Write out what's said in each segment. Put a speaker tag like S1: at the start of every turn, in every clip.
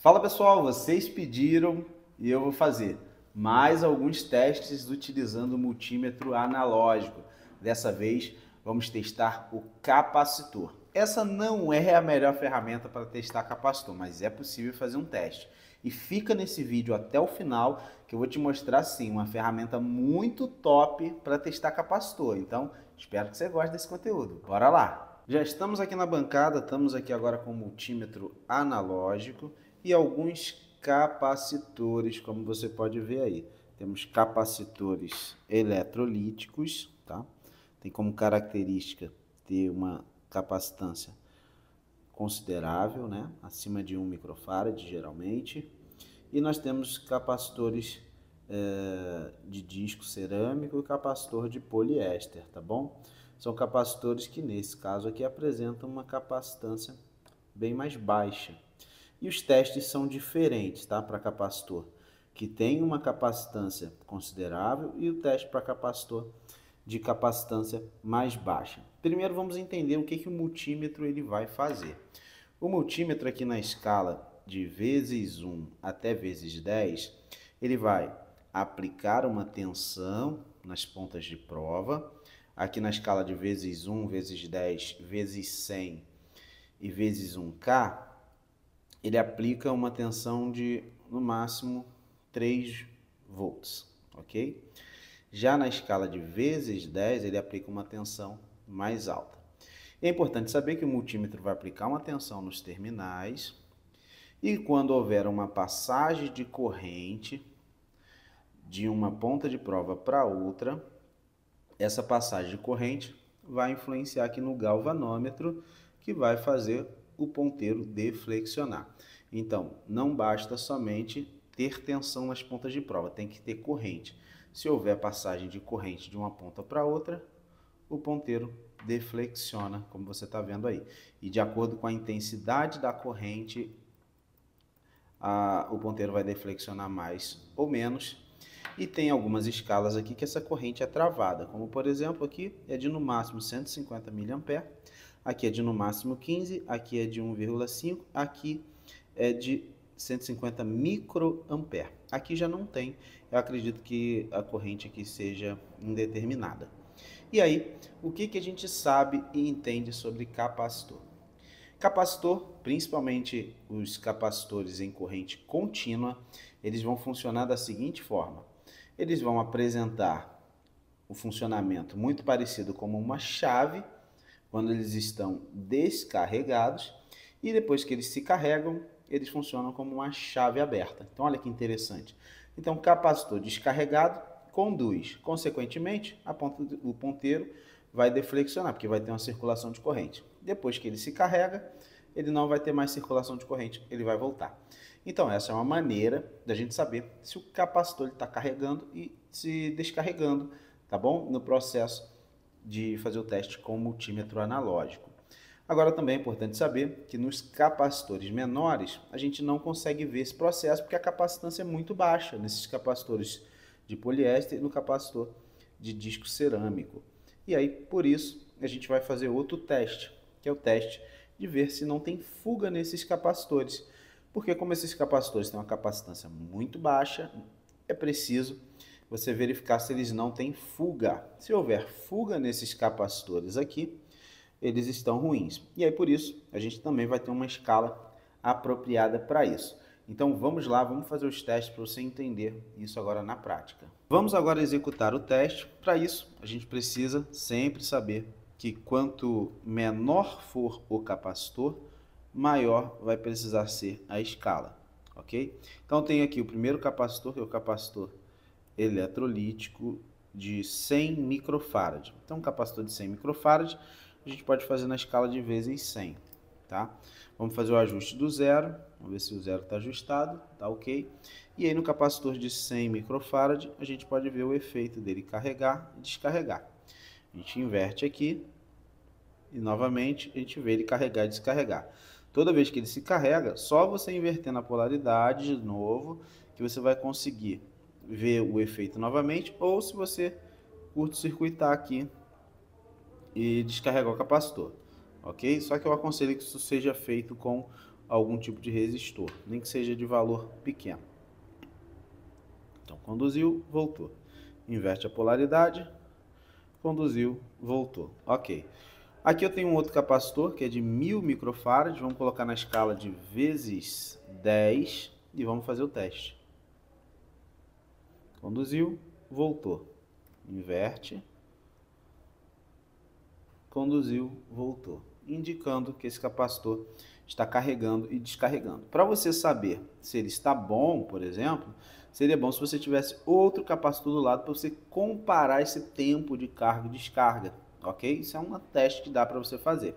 S1: Fala pessoal, vocês pediram e eu vou fazer mais alguns testes utilizando o multímetro analógico. Dessa vez vamos testar o capacitor. Essa não é a melhor ferramenta para testar capacitor, mas é possível fazer um teste. E fica nesse vídeo até o final que eu vou te mostrar sim uma ferramenta muito top para testar capacitor. Então, espero que você goste desse conteúdo. Bora lá! Já estamos aqui na bancada, estamos aqui agora com o multímetro analógico e alguns capacitores, como você pode ver aí. Temos capacitores eletrolíticos, tá? Tem como característica ter uma capacitância considerável, né? acima de 1 microfarad geralmente. E nós temos capacitores é, de disco cerâmico e capacitor de poliéster, tá bom? São capacitores que nesse caso aqui apresentam uma capacitância bem mais baixa. E os testes são diferentes, tá? Para capacitor que tem uma capacitância considerável e o teste para capacitor de capacitância mais baixa. Primeiro vamos entender o que, que o multímetro ele vai fazer. O multímetro aqui na escala de vezes 1 até vezes 10, ele vai aplicar uma tensão nas pontas de prova. Aqui na escala de vezes 1, vezes 10, vezes 100 e vezes 1K, ele aplica uma tensão de, no máximo, 3 volts, ok? Já na escala de vezes 10, ele aplica uma tensão mais alta. É importante saber que o multímetro vai aplicar uma tensão nos terminais e quando houver uma passagem de corrente de uma ponta de prova para outra, essa passagem de corrente vai influenciar aqui no galvanômetro que vai fazer o ponteiro deflexionar. Então, não basta somente ter tensão nas pontas de prova, tem que ter corrente. Se houver passagem de corrente de uma ponta para outra, o ponteiro deflexiona, como você está vendo aí. E de acordo com a intensidade da corrente, a, o ponteiro vai deflexionar mais ou menos. E tem algumas escalas aqui que essa corrente é travada, como por exemplo aqui é de no máximo 150 mA, aqui é de no máximo 15, aqui é de 1,5, aqui é de 150 microampere. Aqui já não tem, eu acredito que a corrente aqui seja indeterminada. E aí, o que, que a gente sabe e entende sobre capacitor? Capacitor, principalmente os capacitores em corrente contínua, eles vão funcionar da seguinte forma. Eles vão apresentar o funcionamento muito parecido como uma chave, quando eles estão descarregados, e depois que eles se carregam, eles funcionam como uma chave aberta. Então, olha que interessante. Então, capacitor descarregado conduz. Consequentemente, ponta, o ponteiro vai deflexionar, porque vai ter uma circulação de corrente. Depois que ele se carrega, ele não vai ter mais circulação de corrente, ele vai voltar. Então, essa é uma maneira da gente saber se o capacitor está carregando e se descarregando, tá bom? No processo de fazer o teste com multímetro analógico. Agora também é importante saber que nos capacitores menores a gente não consegue ver esse processo porque a capacitância é muito baixa nesses capacitores de poliéster e no capacitor de disco cerâmico. E aí, por isso, a gente vai fazer outro teste, que é o teste de ver se não tem fuga nesses capacitores. Porque como esses capacitores têm uma capacitância muito baixa, é preciso você verificar se eles não têm fuga. Se houver fuga nesses capacitores aqui, eles estão ruins. E aí por isso a gente também vai ter uma escala apropriada para isso. Então vamos lá, vamos fazer os testes para você entender isso agora na prática. Vamos agora executar o teste. Para isso a gente precisa sempre saber que quanto menor for o capacitor, maior vai precisar ser a escala, ok? Então tem aqui o primeiro capacitor, que é o capacitor eletrolítico de 100 microfarad. Então um capacitor de 100 microfarad a gente pode fazer na escala de vezes 100, tá? Vamos fazer o ajuste do zero, vamos ver se o zero está ajustado, tá ok? E aí no capacitor de 100 microfarad, a gente pode ver o efeito dele carregar e descarregar. A gente inverte aqui e novamente a gente vê ele carregar e descarregar. Toda vez que ele se carrega, só você invertendo a polaridade de novo, que você vai conseguir ver o efeito novamente, ou se você curto-circuitar aqui e descarregar o capacitor, ok? Só que eu aconselho que isso seja feito com algum tipo de resistor, nem que seja de valor pequeno. Então, conduziu, voltou. Inverte a polaridade, conduziu, voltou. Ok. Aqui eu tenho um outro capacitor que é de 1000 microfarads. Vamos colocar na escala de vezes 10 e vamos fazer o teste. Conduziu, voltou. Inverte. Conduziu, voltou. Indicando que esse capacitor está carregando e descarregando. Para você saber se ele está bom, por exemplo, seria bom se você tivesse outro capacitor do lado para você comparar esse tempo de carga e descarga, ok? Isso é um teste que dá para você fazer.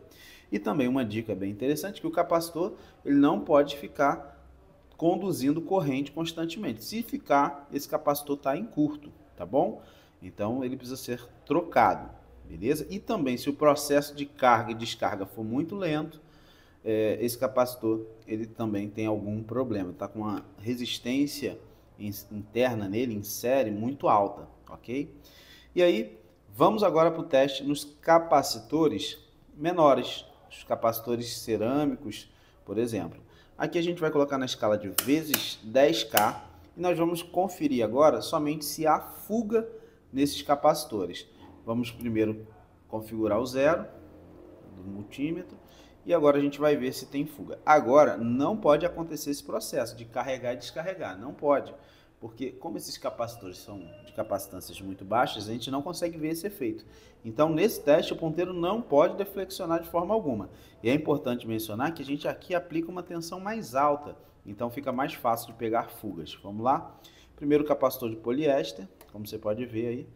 S1: E também uma dica bem interessante que o capacitor ele não pode ficar conduzindo corrente constantemente. Se ficar, esse capacitor está em curto, tá bom? Então ele precisa ser trocado, beleza? E também se o processo de carga e descarga for muito lento, é, esse capacitor ele também tem algum problema, está com uma resistência interna nele, em série, muito alta, ok? E aí, vamos agora para o teste nos capacitores menores, os capacitores cerâmicos, por exemplo. Aqui a gente vai colocar na escala de vezes 10K e nós vamos conferir agora somente se há fuga nesses capacitores. Vamos primeiro configurar o zero do multímetro e agora a gente vai ver se tem fuga. Agora, não pode acontecer esse processo de carregar e descarregar, não pode. Porque como esses capacitores são de capacitâncias muito baixas, a gente não consegue ver esse efeito. Então, nesse teste, o ponteiro não pode deflexionar de forma alguma. E é importante mencionar que a gente aqui aplica uma tensão mais alta, então fica mais fácil de pegar fugas. Vamos lá? Primeiro capacitor de poliéster, como você pode ver aí,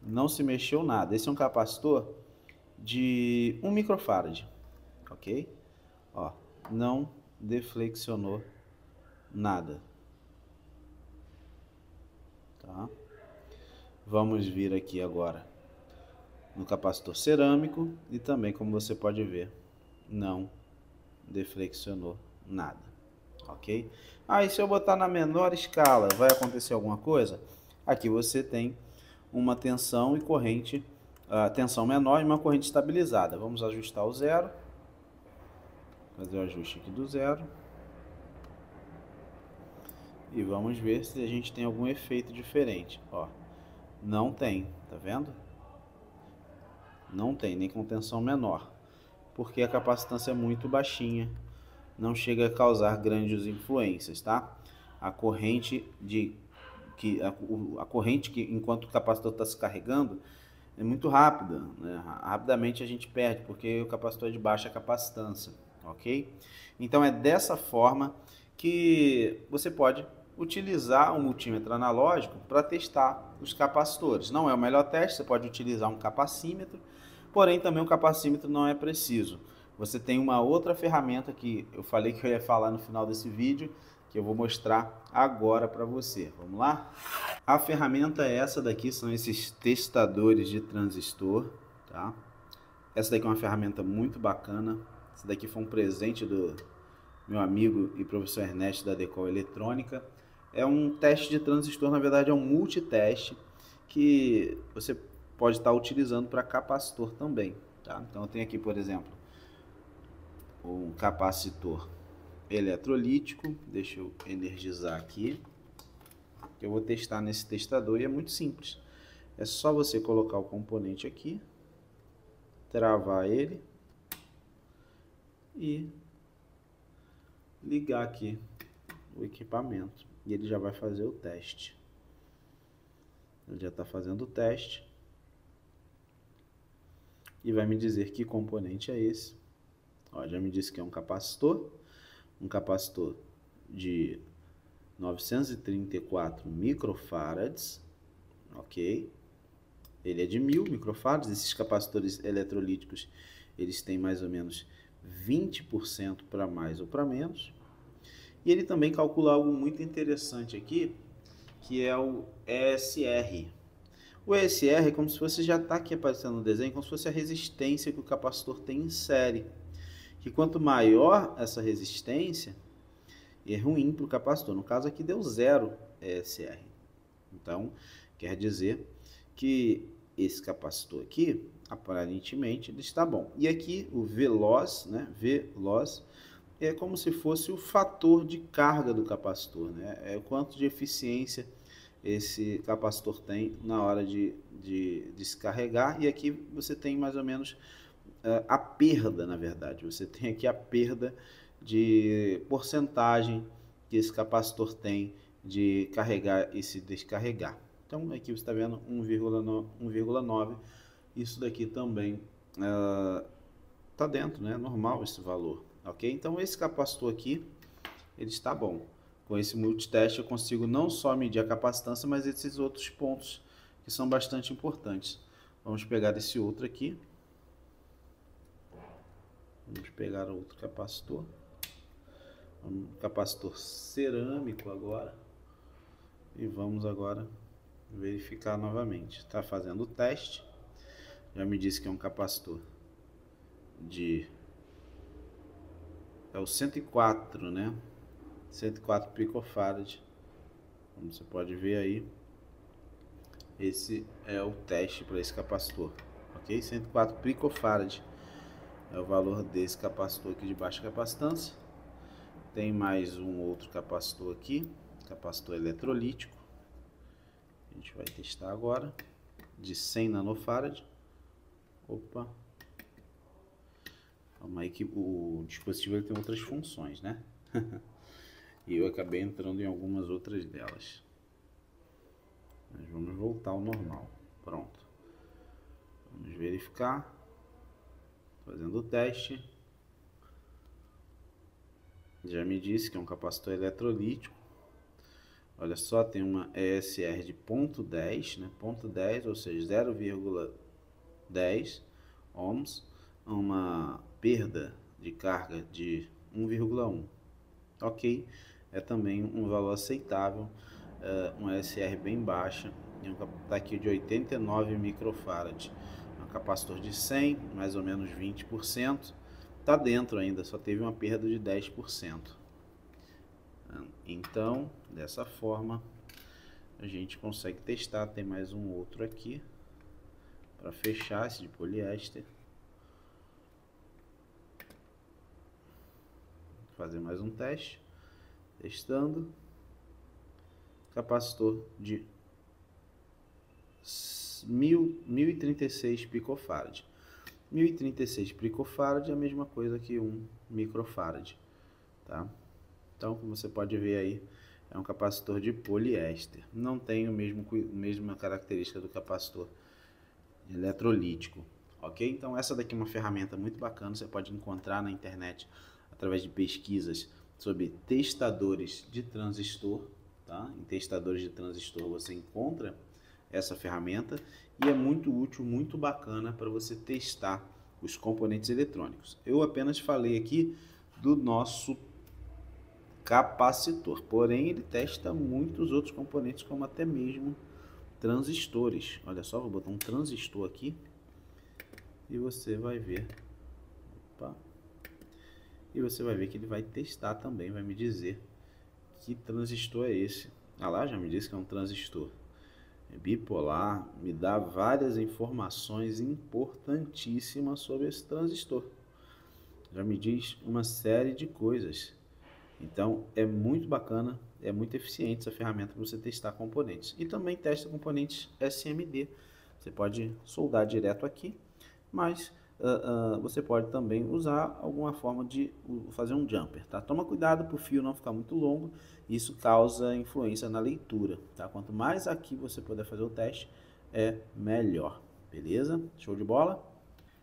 S1: não se mexeu nada. Esse é um capacitor de 1 microfarad ok? Ó, não deflexionou nada. Tá? Vamos vir aqui agora no capacitor cerâmico e também, como você pode ver, não deflexionou nada, ok? Aí, ah, se eu botar na menor escala, vai acontecer alguma coisa? Aqui você tem uma tensão e corrente, uh, tensão menor e uma corrente estabilizada. Vamos ajustar o zero fazer o ajuste aqui do zero. E vamos ver se a gente tem algum efeito diferente. Ó, não tem, tá vendo? Não tem, nem com tensão menor. Porque a capacitância é muito baixinha. Não chega a causar grandes influências, tá? A corrente de que a, a corrente que enquanto o capacitor está se carregando é muito rápida, né? rapidamente a gente perde porque o capacitor é de baixa capacitância ok? Então é dessa forma que você pode utilizar um multímetro analógico para testar os capacitores. Não é o melhor teste, você pode utilizar um capacímetro, porém também o capacímetro não é preciso. Você tem uma outra ferramenta que eu falei que eu ia falar no final desse vídeo, que eu vou mostrar agora para você. Vamos lá? A ferramenta é essa daqui, são esses testadores de transistor, tá? Essa daqui é uma ferramenta muito bacana, esse daqui foi um presente do meu amigo e professor Ernesto da Decol Eletrônica. É um teste de transistor, na verdade é um multiteste que você pode estar utilizando para capacitor também. Tá? Então eu tenho aqui, por exemplo, um capacitor eletrolítico. Deixa eu energizar aqui. Eu vou testar nesse testador e é muito simples. É só você colocar o componente aqui, travar ele e ligar aqui o equipamento e ele já vai fazer o teste. Ele já está fazendo o teste e vai me dizer que componente é esse. Ó, já me disse que é um capacitor, um capacitor de 934 microfarads, ok? Ele é de 1000 microfarads, esses capacitores eletrolíticos, eles têm mais ou menos 20% para mais ou para menos. E ele também calcula algo muito interessante aqui, que é o ESR. O ESR é como se fosse, já está aqui aparecendo no desenho, como se fosse a resistência que o capacitor tem em série. Que quanto maior essa resistência, é ruim para o capacitor. No caso aqui deu zero ESR. Então, quer dizer que esse capacitor aqui, aparentemente, está bom. E aqui o veloz, né, veloz, é como se fosse o fator de carga do capacitor, né? É o quanto de eficiência esse capacitor tem na hora de, de descarregar. E aqui você tem mais ou menos uh, a perda, na verdade. Você tem aqui a perda de porcentagem que esse capacitor tem de carregar e se descarregar. Então aqui você está vendo 1,9. Isso daqui também está uh, dentro, né? Normal esse valor ok? Então esse capacitor aqui, ele está bom. Com esse multiteste eu consigo não só medir a capacitância, mas esses outros pontos que são bastante importantes. Vamos pegar esse outro aqui. Vamos pegar outro capacitor. Um capacitor cerâmico agora. E vamos agora verificar novamente. Está fazendo o teste. Já me disse que é um capacitor de é o 104, né? 104 picofarad. Como você pode ver aí, esse é o teste para esse capacitor, ok? 104 picofarad é o valor desse capacitor aqui de baixa capacitância. Tem mais um outro capacitor aqui, capacitor eletrolítico. A gente vai testar agora, de 100 nanofarad. Opa, Calma aí que o dispositivo ele tem outras funções, né? e eu acabei entrando em algumas outras delas. Mas vamos voltar ao normal. Pronto. Vamos verificar. Fazendo o teste. Já me disse que é um capacitor eletrolítico. Olha só, tem uma ESR de ponto .10, né? Ponto .10, ou seja, 0,10 ohms. Uma perda de carga de 1,1. Ok, é também um valor aceitável, uh, uma SR bem baixa, está aqui de 89 microfarad, um capacitor de 100, mais ou menos 20%, está dentro ainda, só teve uma perda de 10%. Então, dessa forma, a gente consegue testar, tem mais um outro aqui, para fechar esse de poliéster. fazer mais um teste. Testando. Capacitor de 1036 picofarad. 1036 picofarad é a mesma coisa que 1 microfarad, tá? Então, como você pode ver aí, é um capacitor de poliéster. Não tem o mesmo mesma característica do capacitor eletrolítico, ok? Então, essa daqui é uma ferramenta muito bacana, você pode encontrar na internet através de pesquisas sobre testadores de transistor. Tá? Em testadores de transistor você encontra essa ferramenta e é muito útil, muito bacana para você testar os componentes eletrônicos. Eu apenas falei aqui do nosso capacitor, porém ele testa muitos outros componentes, como até mesmo transistores. Olha só, vou botar um transistor aqui e você vai ver. Opa. E você vai ver que ele vai testar também, vai me dizer que transistor é esse. Ah lá, já me disse que é um transistor. É bipolar, me dá várias informações importantíssimas sobre esse transistor. Já me diz uma série de coisas. Então é muito bacana, é muito eficiente essa ferramenta para você testar componentes. E também testa componentes SMD. Você pode soldar direto aqui, mas uh, uh, você pode também usar alguma forma de fazer um jumper, tá? Toma cuidado para o fio não ficar muito longo, isso causa influência na leitura, tá? Quanto mais aqui você puder fazer o teste, é melhor, beleza? Show de bola?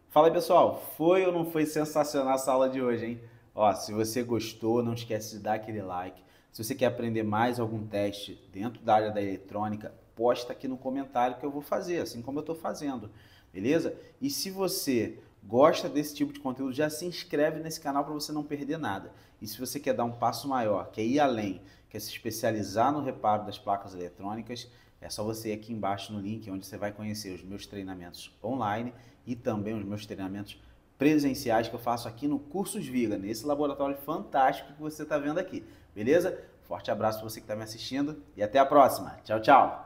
S1: Fala aí, pessoal, foi ou não foi sensacional essa aula de hoje, hein? Ó, se você gostou, não esquece de dar aquele like. Se você quer aprender mais algum teste dentro da área da eletrônica, posta aqui no comentário que eu vou fazer, assim como eu estou fazendo beleza? E se você gosta desse tipo de conteúdo, já se inscreve nesse canal para você não perder nada. E se você quer dar um passo maior, quer ir além, quer se especializar no reparo das placas eletrônicas, é só você ir aqui embaixo no link onde você vai conhecer os meus treinamentos online e também os meus treinamentos presenciais que eu faço aqui no Cursos Viga, nesse laboratório fantástico que você está vendo aqui, beleza? Forte abraço para você que está me assistindo e até a próxima. Tchau, tchau!